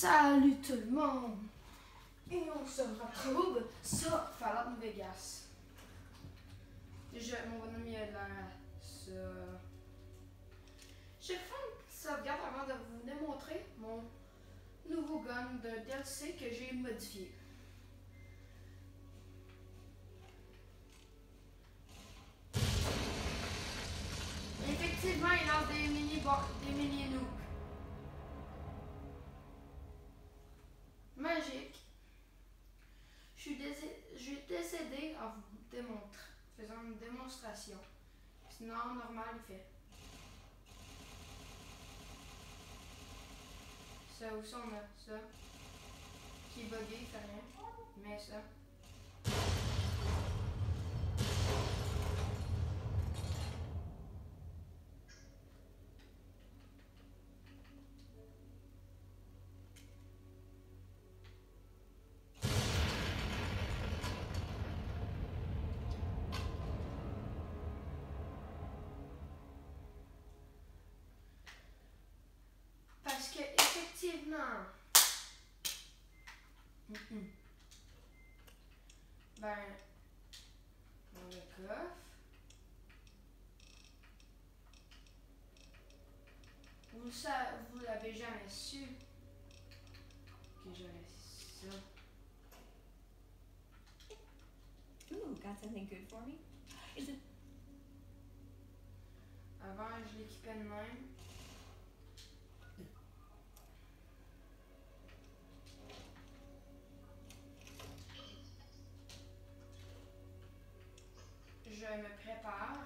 Salut tout le monde! Et on se retrouve sur Fallout Vegas. Je, mon bonhomme il a de la ça. J'ai fait une sauvegarde avant de vous démontrer mon nouveau gun de DLC que j'ai modifié. Effectivement, il lance des mini, des mini Magique. Je suis décédé en vous démontrant, faisant une démonstration. Sinon, normal, il fait. Ça ou ça, on a ça. Qui est bugué, il fait rien. Mais ça. Effectivement, Mhm. ben, dans le coffre, vous sa- vous l'avez jamais su que j'avais ça. Ooh, got something good for me? Is it Avant, je l'équipais de même. Je me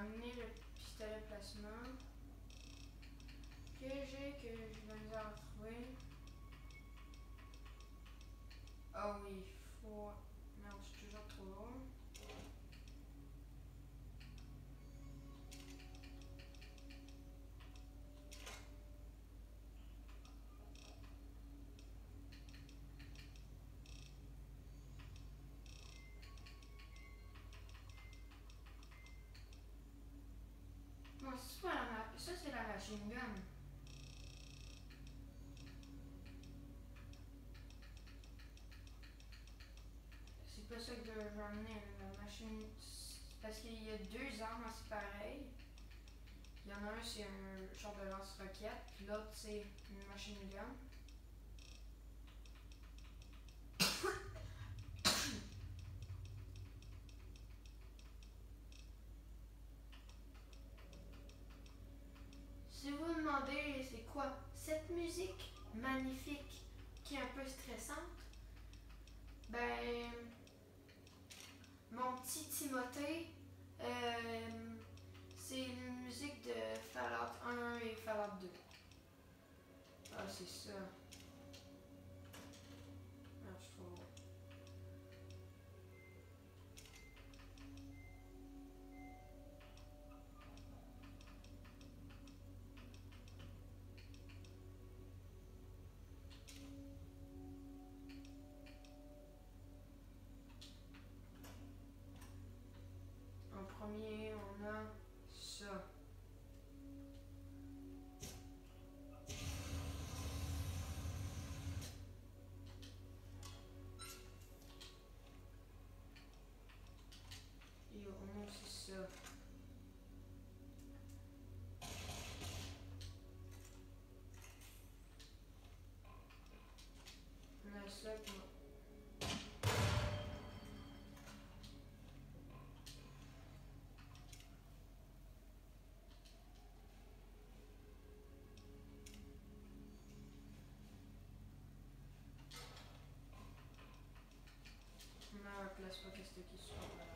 Il amené le pistolet plasma que j'ai, que je vais en retrouver. Ah oui, faut. Merde, je suis toujours trop loin. Non, Ça, c'est la machine gun. C'est pas ça que je veux amener, la machine. Parce qu'il y a deux armes assez pareilles. Il y en a un, c'est un genre de lance-roquette, puis l'autre, c'est une machine gun. Si vous vous demandez c'est quoi cette musique magnifique qui est un peu stressante, ben petit Timothée. Euh, c'est une musique de Fallout 1 et Fallout 2. Ah, c'est ça. Place pas qu'est-ce qui soit là.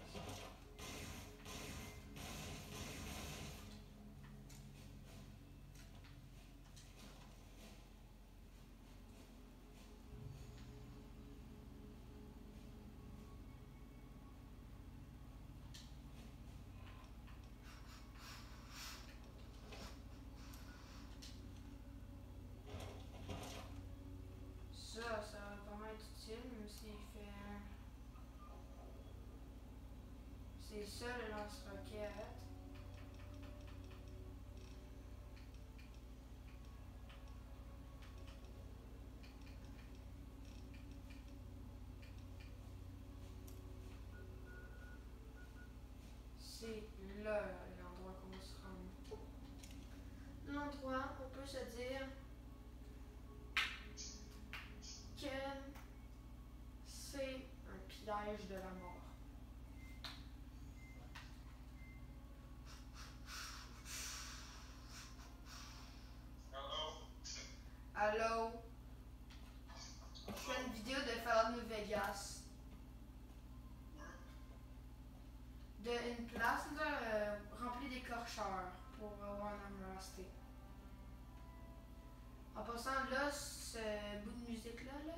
Ça, ça va vraiment être utile, même s'il fait. C'est ça le lance-roquette. C'est là l'endroit qu'on se rendre. L'endroit, on peut se dire que c'est un piège de la mort. Alors, Allô? Je fais une vidéo de Fallout New Vegas. De une place là, euh, remplie d'écorcheurs pour avoir un arme rustée. En passant là, ce bout de musique là, là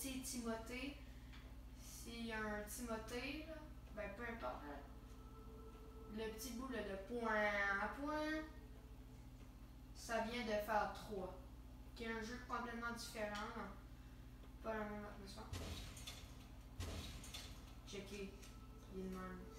petit Timothée, s'il y a un Timothée, là, ben peu importe, le petit bout de point à point, ça vient de faire 3 qui est un jeu complètement différent. Pas la même atmosphère. Checker. Il est.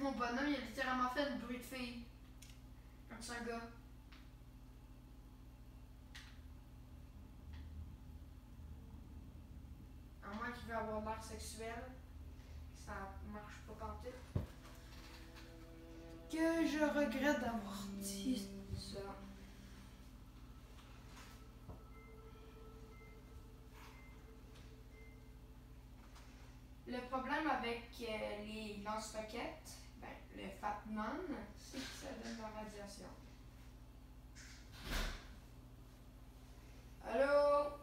Mon bonhomme il a littéralement fait un bruit de fille. Comme c'est un gars. À moins qu'il veut avoir l'air sexuel, ça marche pas pantoute. Que je regrette d'avoir dit ça. Le problème avec euh, les lance-roquettes, le Fatman, c'est que ça donne la radiation. Allô?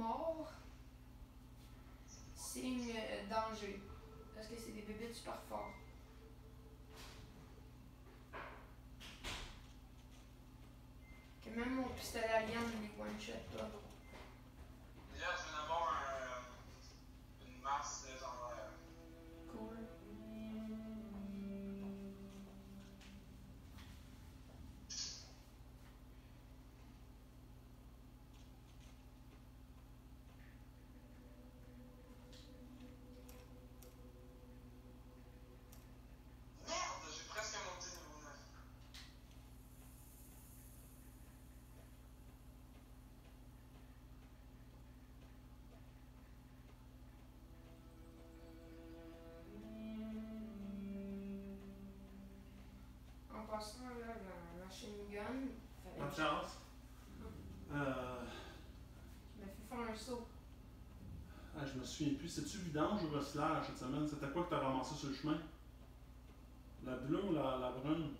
Mort, signe euh, danger. Parce que c'est des bébés super forts. Que même mon pistolet alien les one-shot pas. En passant, là, la machine gun, fallait Bonne chance. Euh, je me fait faire un saut. ah, je me souviens plus. C'est-tu vidange ou recyclage cette semaine? C'était quoi que t'as ramassé sur le chemin? La bleue ou la, la brune?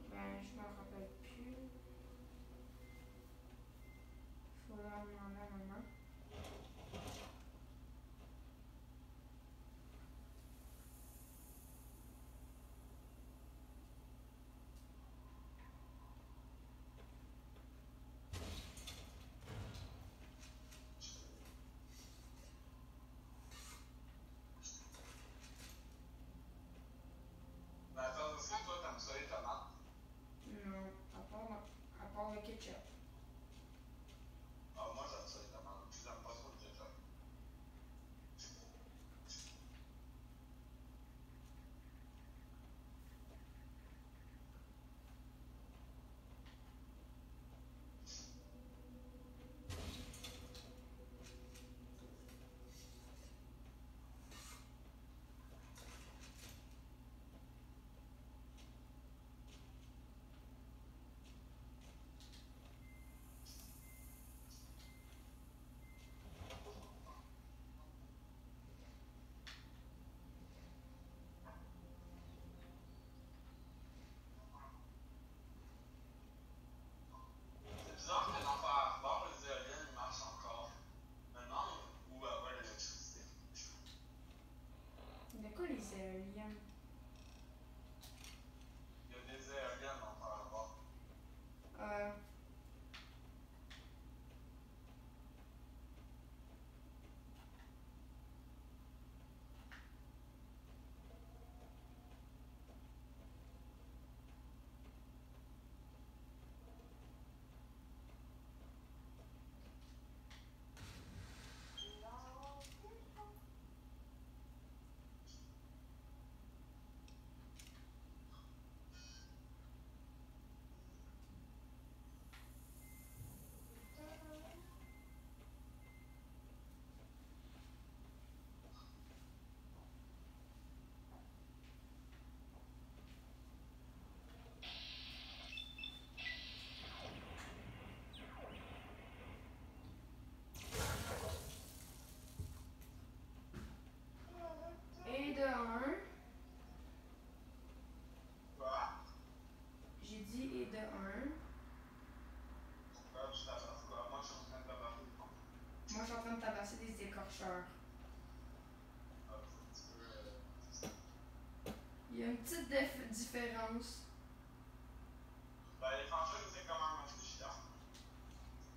Différence. Ben, les même assez chiant.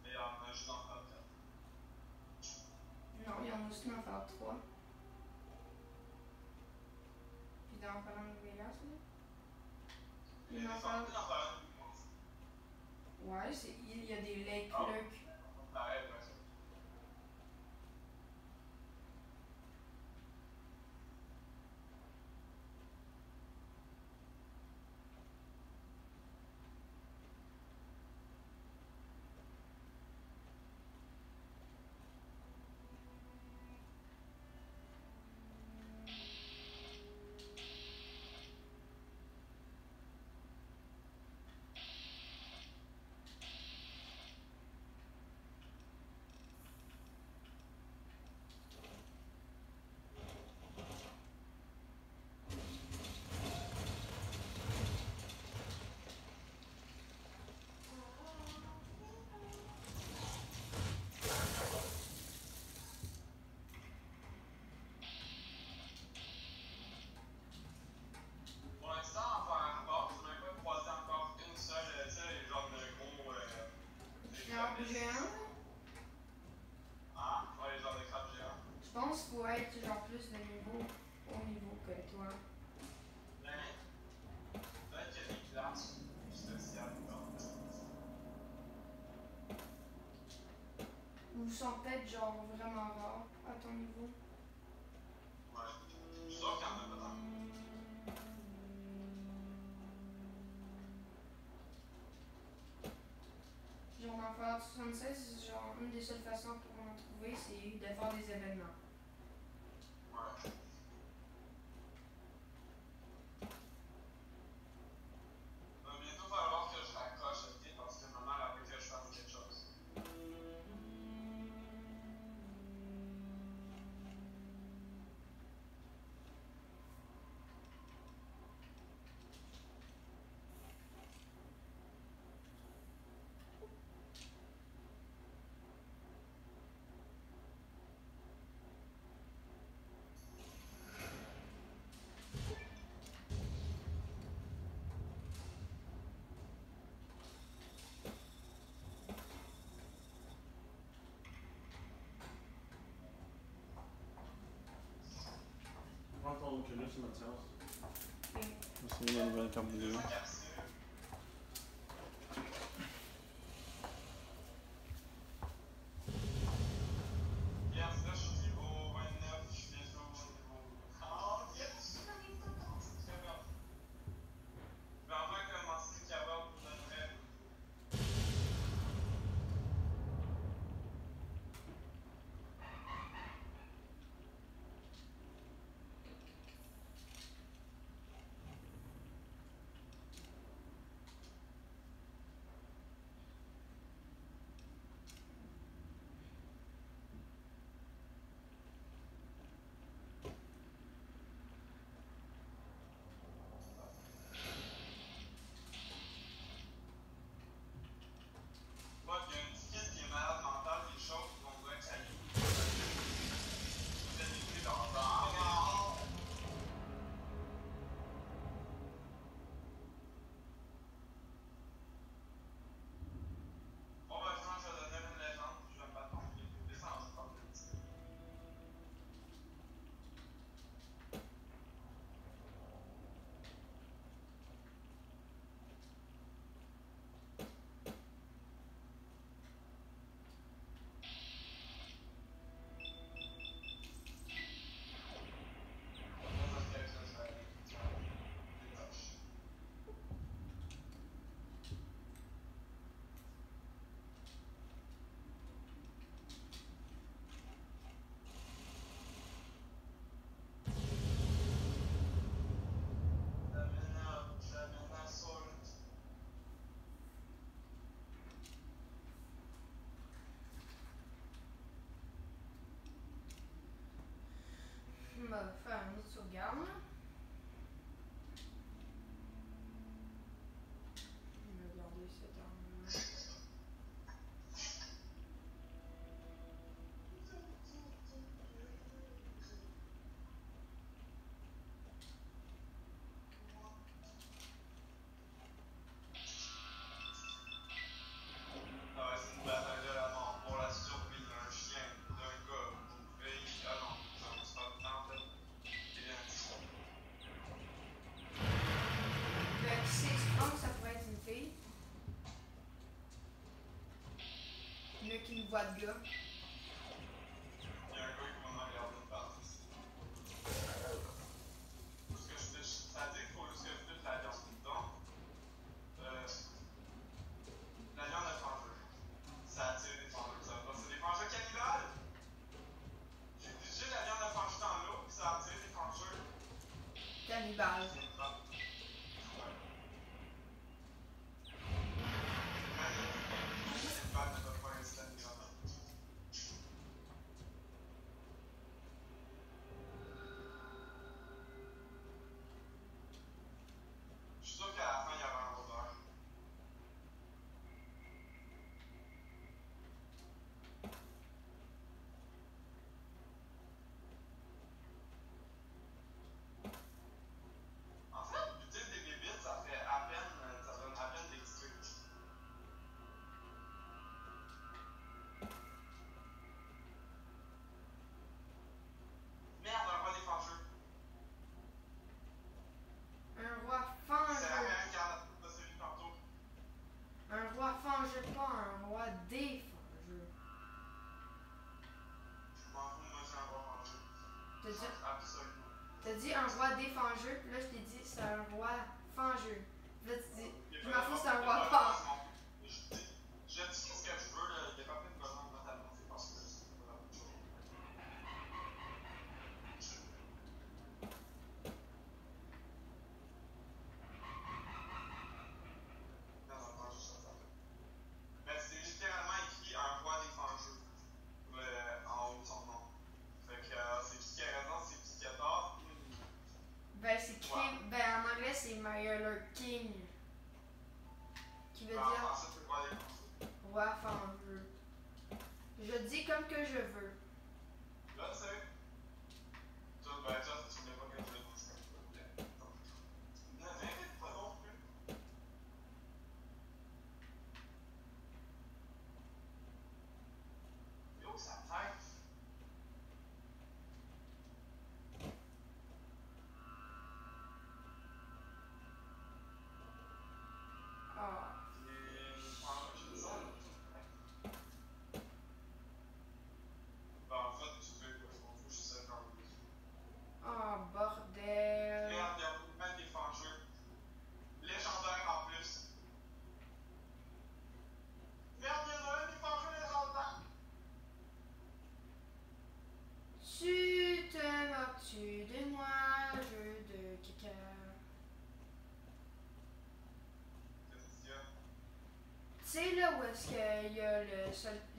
Mais il y en a juste. Non, il y en faire 3. Puis d'en faire un Vegas, là. Il y a en des faire. Ouais, il y a Lake. sont peut-être genre vraiment rare à ton niveau? Ouais. Quand même. Genre, en faire 76, genre, une des seules façons pour en trouver, c'est de faire des événements. old traditional house. This is come to do. young une voix de. qui veut dire. Ouais, enfin. Je dis comme que je veux.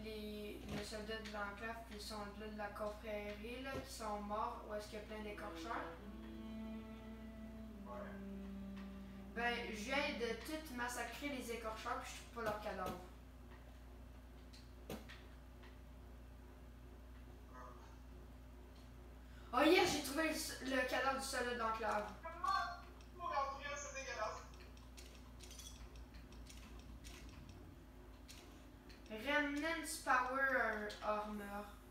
les, soldats de l'enclave puis les soldats de la confrérie là, qui sont morts ou est-ce qu'il y a plein d'écorcheurs? Ben, je viens de tout massacrer les écorcheurs puis je trouve pas leurs cadavres. Ah. Oh yes, j'ai trouvé le, le cadavre du soldat d'enclave. immense power armor.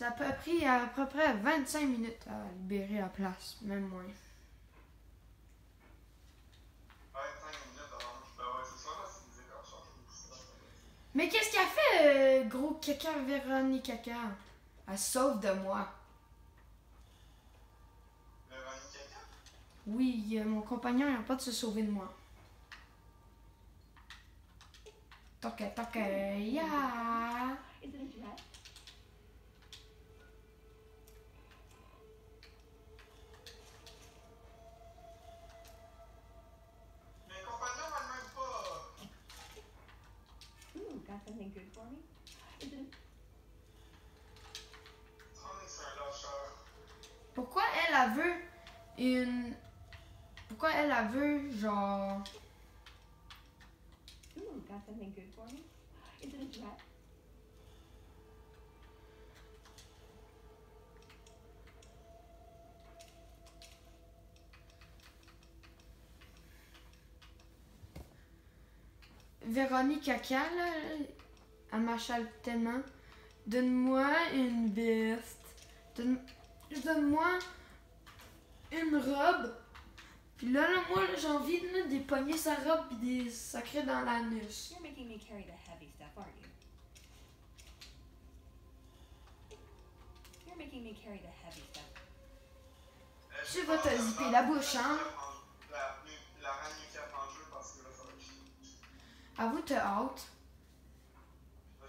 Ça a pris à peu près 25 minutes à libérer la place, même moins. Mais qu'est-ce qu'il a fait, euh, gros caca, Véronique caca? Elle sauve de moi. Véronique caca? Oui, mon compagnon n'a pas de se sauver de moi. Toc, toc, euh, ya! Une. Pourquoi elle, a veut, genre. Ooh, got something good for me? A dress? Véronique Caca, là, elle m'achale tellement. Donne-moi une veste. Donne- Donne-moi une robe. Puis là, là, moi, j'ai envie de là, de pogner sa robe et de les sacrer dans l'anus. You're making me carry the heavy stuff, aren't you? You're making me carry the heavy stuff. Tu vas te zipper la bouche, hein? La, la reine Nucap en jeu parce que là, ça va être chiant. Avoue, t'as hâte.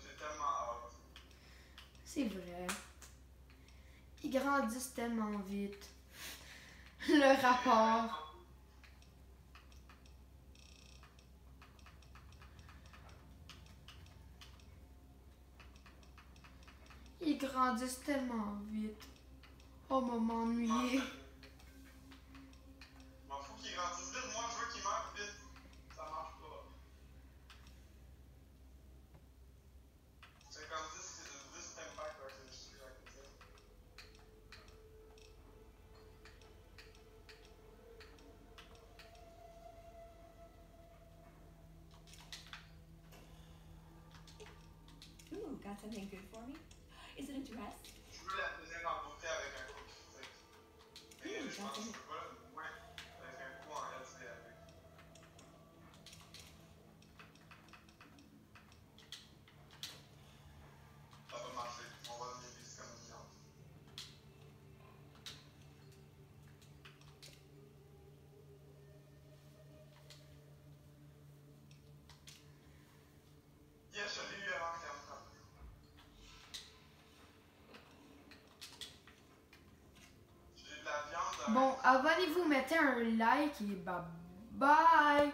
J'ai tellement hâte. C'est vrai. Ils grandissent tellement vite. Le rapport. Ils grandissent tellement vite. Oh, m'ennuyer. Got something good for me? Is it a dress? La tenir en Bon, abonnez-vous, mettez un like et bye bye.